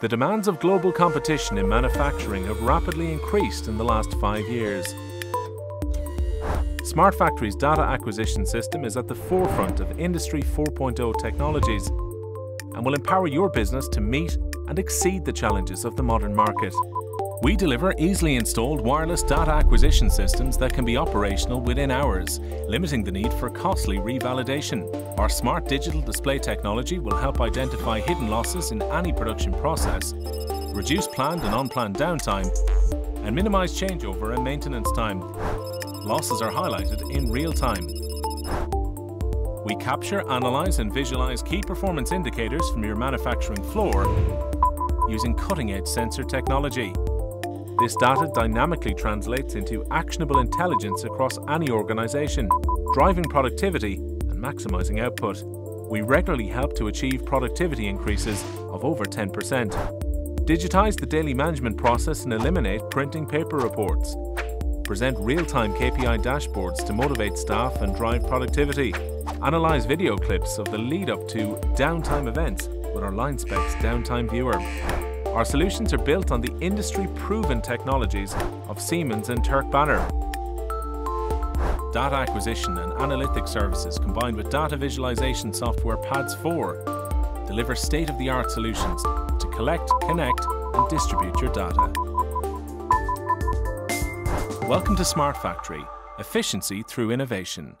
The demands of global competition in manufacturing have rapidly increased in the last five years. Smart Factory's data acquisition system is at the forefront of Industry 4.0 technologies and will empower your business to meet and exceed the challenges of the modern market. We deliver easily installed wireless data acquisition systems that can be operational within hours, limiting the need for costly revalidation. Our smart digital display technology will help identify hidden losses in any production process, reduce planned and unplanned downtime, and minimize changeover and maintenance time. Losses are highlighted in real time. We capture, analyze and visualize key performance indicators from your manufacturing floor using cutting-edge sensor technology. This data dynamically translates into actionable intelligence across any organization, driving productivity and maximizing output. We regularly help to achieve productivity increases of over 10%. Digitize the daily management process and eliminate printing paper reports. Present real-time KPI dashboards to motivate staff and drive productivity. Analyze video clips of the lead-up to downtime events with our LineSpex Downtime Viewer. Our solutions are built on the industry-proven technologies of Siemens and Turck Banner. Data acquisition and analytic services combined with data visualization software PADS4 deliver state-of-the-art solutions to collect, connect and distribute your data. Welcome to Smart Factory, efficiency through innovation.